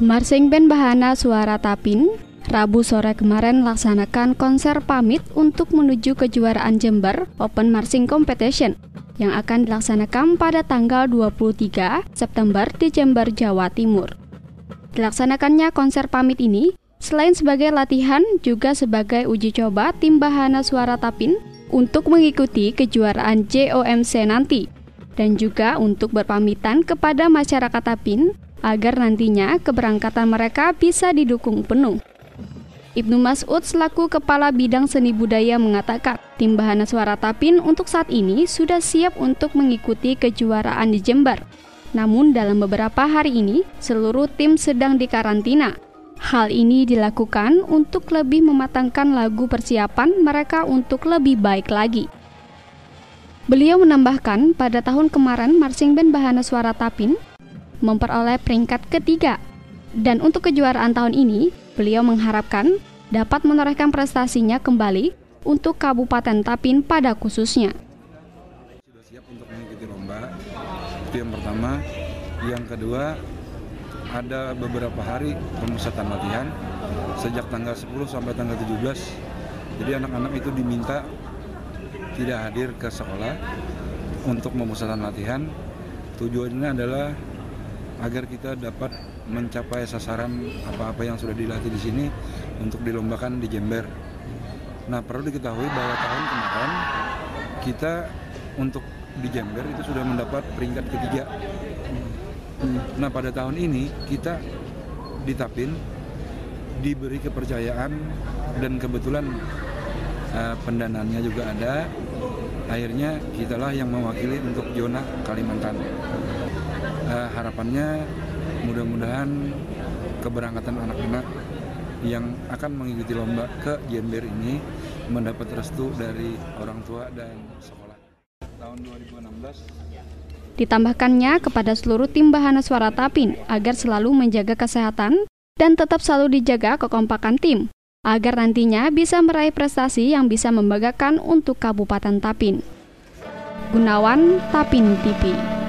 Marsing Band Bahana Suara Tapin Rabu sore kemarin laksanakan konser pamit untuk menuju kejuaraan Jember Open Marching Competition yang akan dilaksanakan pada tanggal 23 September di Jember, Jawa Timur. Dilaksanakannya konser pamit ini selain sebagai latihan juga sebagai uji coba tim Bahana Suara Tapin untuk mengikuti kejuaraan JOMC nanti dan juga untuk berpamitan kepada masyarakat Tapin agar nantinya keberangkatan mereka bisa didukung penuh. Ibnu Mas'ud selaku Kepala Bidang Seni Budaya mengatakan, tim Bahana Suara Tapin untuk saat ini sudah siap untuk mengikuti kejuaraan di Jember. Namun dalam beberapa hari ini, seluruh tim sedang dikarantina. Hal ini dilakukan untuk lebih mematangkan lagu persiapan mereka untuk lebih baik lagi. Beliau menambahkan, pada tahun kemarin Marching Band Bahana Suara Tapin memperoleh peringkat ketiga. Dan untuk kejuaraan tahun ini, beliau mengharapkan dapat menorehkan prestasinya kembali untuk Kabupaten Tapin pada khususnya. Sudah siap untuk mengikuti lomba, itu yang pertama. Yang kedua, ada beberapa hari pemusatan latihan sejak tanggal 10 sampai tanggal 17. Jadi anak-anak itu diminta tidak hadir ke sekolah untuk pemusatan latihan. Tujuannya adalah agar kita dapat mencapai sasaran apa-apa yang sudah dilatih di sini untuk dilombakan di Jember. Nah, perlu diketahui bahwa tahun kemarin kita untuk di Jember itu sudah mendapat peringkat ketiga. Nah, pada tahun ini kita di Tapin diberi kepercayaan dan kebetulan uh, pendanaannya juga ada. Akhirnya kitalah yang mewakili untuk zona Kalimantan uh, harapannya mudah-mudahan keberangkatan anak-anak yang akan mengikuti lomba ke Jember ini mendapat restu dari orang tua dan sekolah. Tahun 2016 Ditambahkannya kepada seluruh tim Bahana Suara Tapin agar selalu menjaga kesehatan dan tetap selalu dijaga kekompakan tim agar nantinya bisa meraih prestasi yang bisa membanggakan untuk Kabupaten Tapin. Gunawan Tapin TV